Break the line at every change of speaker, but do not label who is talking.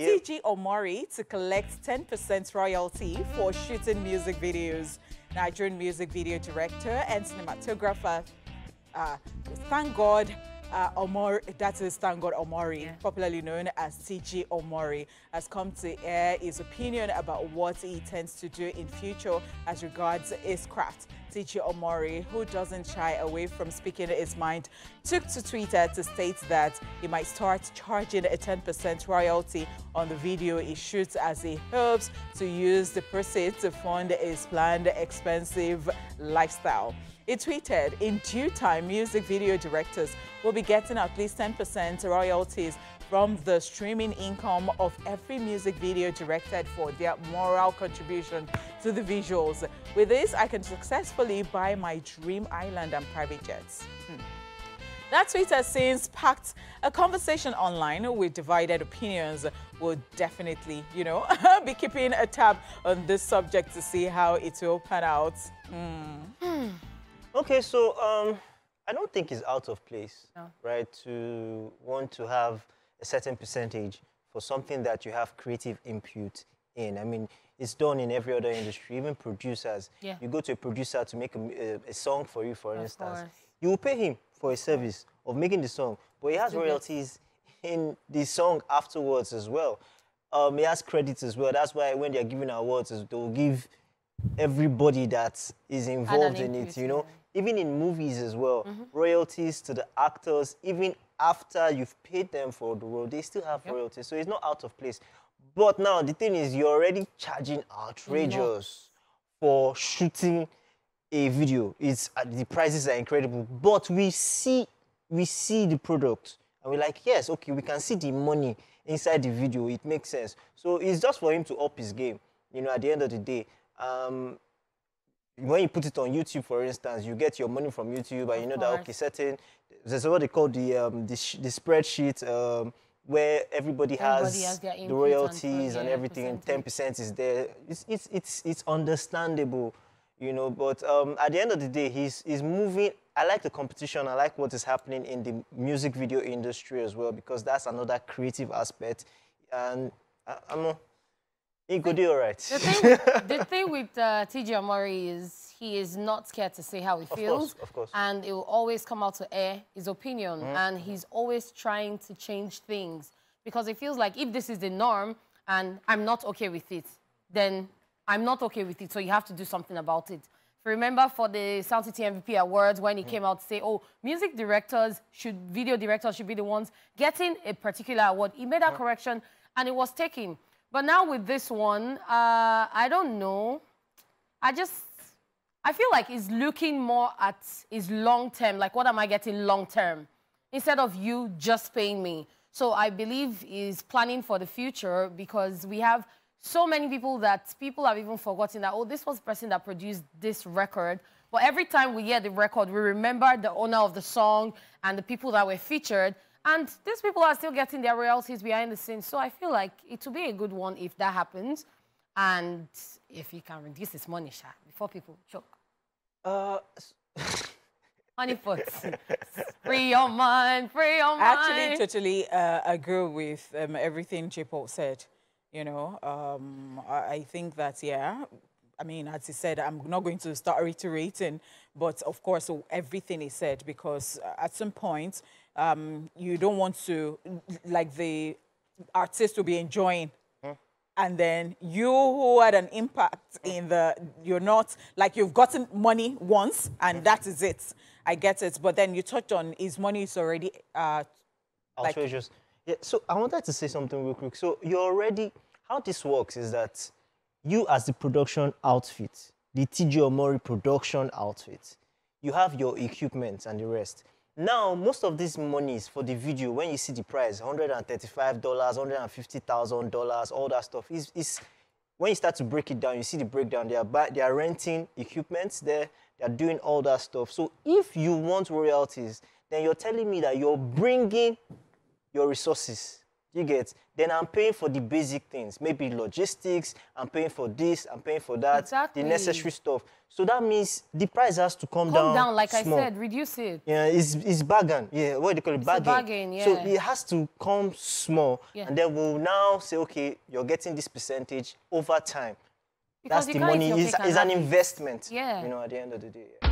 TG Omori to collect 10% royalty for shooting music videos. Nigerian music video director and cinematographer, uh, thank God, uh, Omori, that is thank God Omori,
Yeah.
popularly known as TG Omori, has come to air his opinion about what he intends to do in future as regards his craft. TG Omori, who doesn't shy away from speaking his mind, took to Twitter to state that he might start charging a 10% royalty on the video he shoots as he hopes to use the proceeds to fund his planned expensive lifestyle. He tweeted, in due time, music video directors will be getting at least 10% royalties from the streaming income of every music video directed for their moral contribution to the visuals. With this, I can successfully buy my dream island and private jets. Hmm. That tweet has since sparked a conversation online with divided opinions. We'll definitely, you know, be keeping a tab on this subject to see how it will pan out.
Okay, so um, I don't think it's out of place,
No.
right, to want to have a certain percentage for something that you have creative input in. I mean, it's done in every other industry, even producers.
Yeah.
You go to a producer to make a song for you, for
Of
instance.
course.
You will pay him for a service of making the song, but he has royalties in the song afterwards as well. Um, he has credits as well. That's why when they're giving awards, they'll give everybody that is involved in it, you know. Even in movies as well, royalties to the actors, even after you've paid them for the role, they still have royalties. So it's not out of place. But now the thing is, you're already charging outrageous for shooting a video. It's uh, the prices are incredible, but we see we see the product and we're like, yes, okay, we can see the money inside the video. It makes sense. So it's just for him to up his game. You know, at the end of the day, um, when you put it on YouTube, for instance, you get your money from YouTube, and you know that okay, certain there's what they call the um, the, sh- the spreadsheet um, where everybody has,
Everybody has their
the
input and
royalties and everything, and ten percent is there. It's it's it's it's understandable, you know. But um, at the end of the day, he's he's moving. I like the competition. I like what is happening in the music video industry as well because that's another creative aspect, and I, I'm. A, he could do all right.
The thing, the thing with uh, TG Omori is he is not scared to say how he
course,
feels.
of course.
And it will always come out to air his opinion.
Mm-hmm.
And he's always trying to change things because it feels like if this is the norm and I'm not okay with it, then I'm not okay with it. So you have to do something about it. Remember for the Sound City MVP Awards when he came out to say, oh, music directors should, video directors should be the ones getting a particular award. He made that correction and it was taken. But now with this one, uh, I don't know. I just, I feel like he's looking more at his long term, like what am I getting long term, instead of you just paying me. So I believe he's planning for the future because we have so many people that people have even forgotten that, oh, this was the person that produced this record. But every time we hear the record, we remember the owner of the song and the people that were featured. And these people are still getting their royalties behind the scenes. So I feel like it will be a good one if that happens. And if he can reduce his money, Sha, before people choke.
Uh,
Honeyfoot, free your mind, free your mind.
Actually, totally uh, agree with um, everything Chipo said. You know, um, I, I think that, yeah, I mean, as he said, I'm not going to start reiterating, but of course, so everything he said, because uh, at some point, um, you don't want to, like the artist to be enjoying and then you who had an impact in the you're not like you've gotten money once and that is it i get it but then you touched on his money is already uh like-
outrageous. yeah, so I wanted to say something real quick. So you're already how this works is that you as the production outfit, the Omori production outfit, you have your equipment and the rest. Now, most of these monies for the video, when you see the price, $135, $150,000, all that stuff, is, is when you start to break it down, you see the breakdown. They are, they are renting equipment there, they are doing all that stuff. So if you want royalties, then you're telling me that you're bringing your resources You get? Then I'm paying for the basic things, maybe logistics, I'm paying for this, I'm paying for that,
Exactly.
the necessary stuff. So that means the price has to come,
Calm down, like
small.
I said, reduce it.
Yeah, it's, it's bargain. Yeah, what do you call it? Bargain.
bargain,
So it has to come small.
Yeah.
And then we'll now say, okay, you're getting this percentage over time.
Because
That's the money. It's, it's an investment.
Yeah.
You know, at the end of the day.